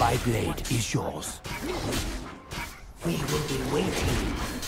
My blade is yours. We will be waiting.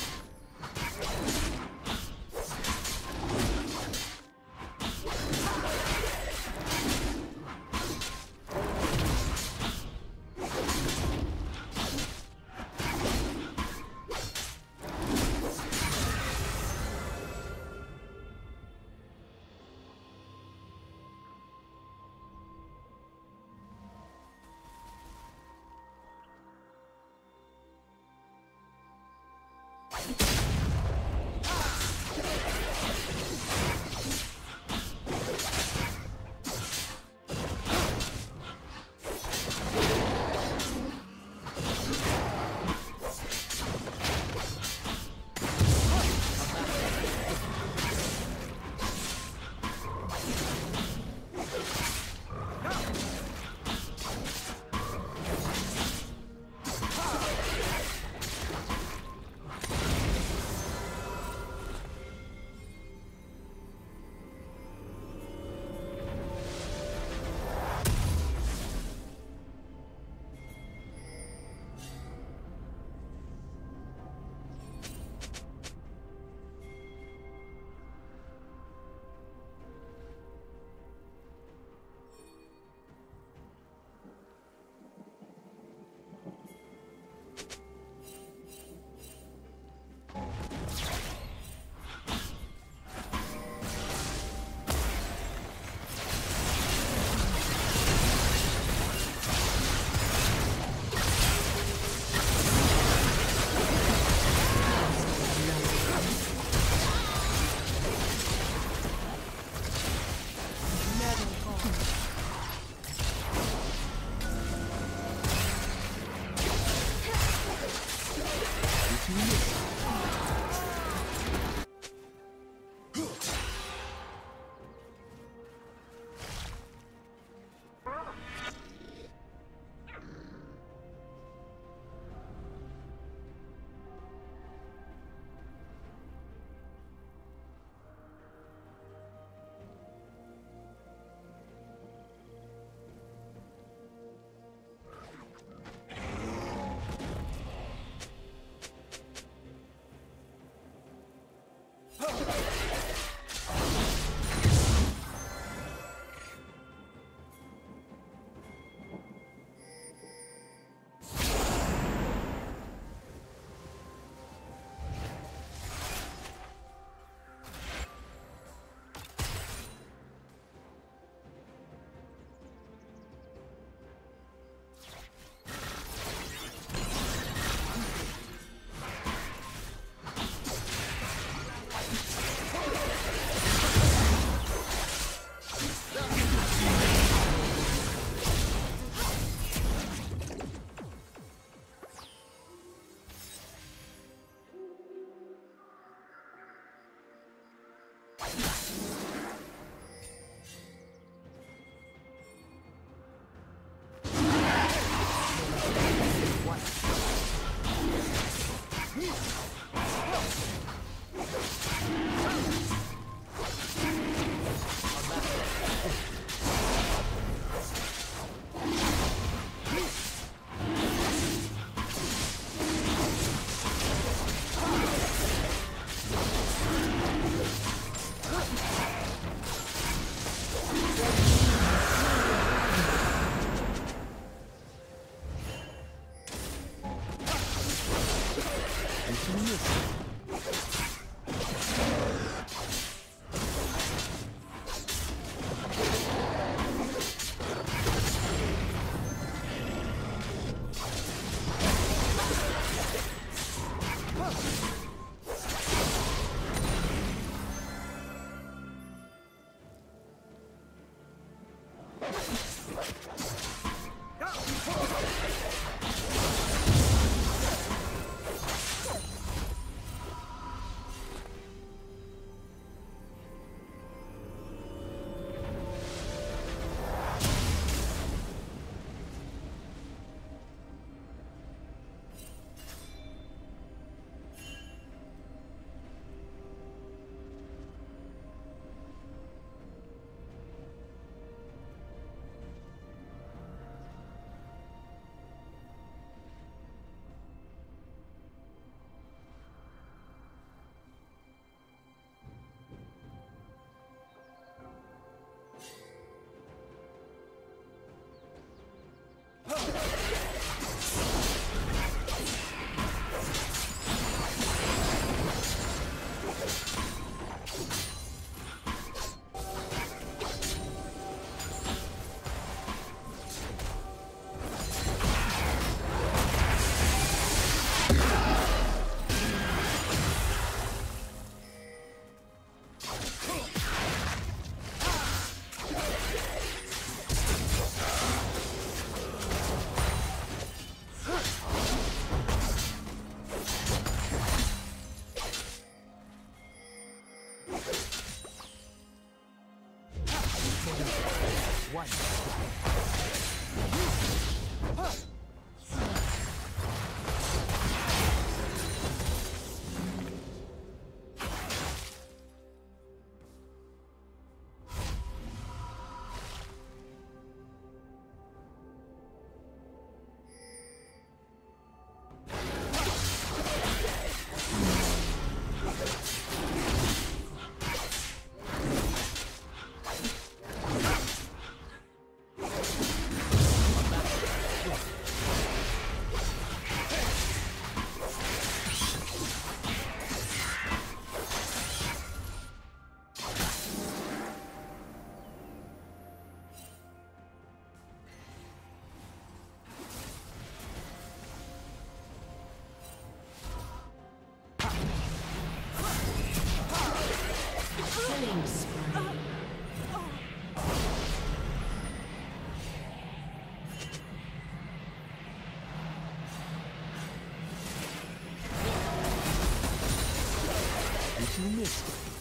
You miss it?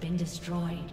Been destroyed.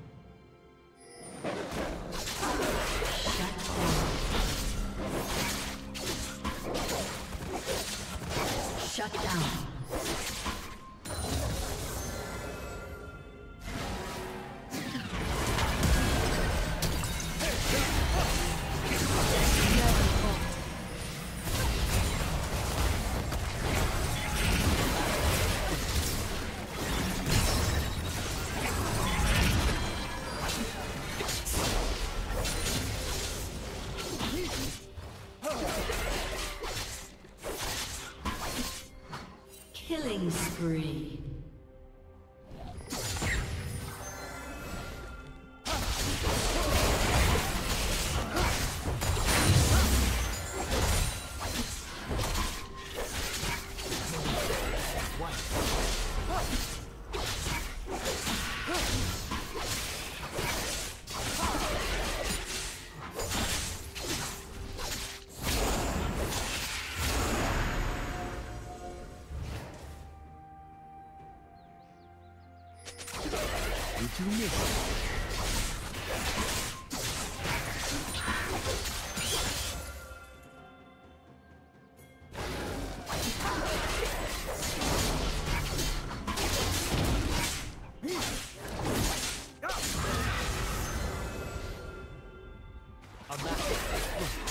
You miss Blue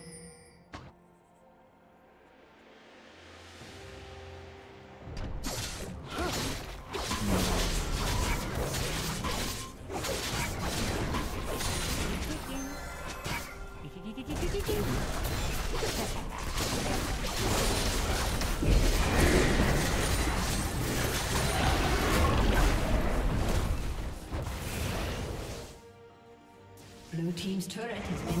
Team's turret has been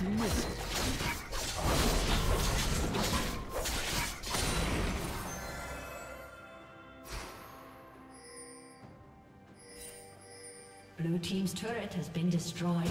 You miss it? Blue Team's turret has been destroyed.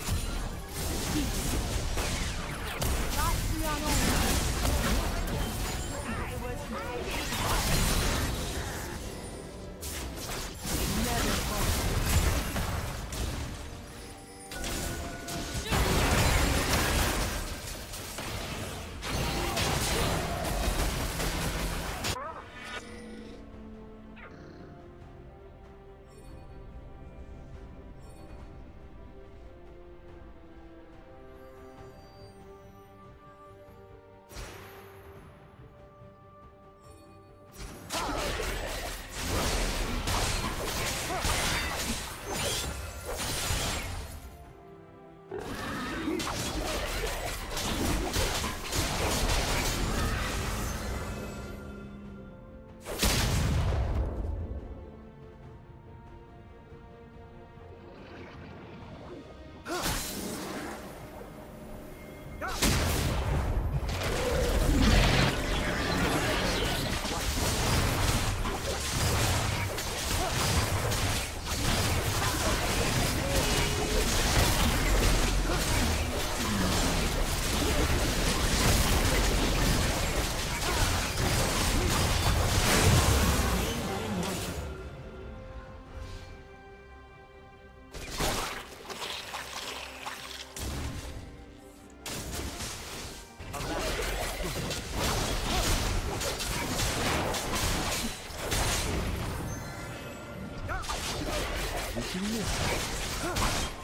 Kill.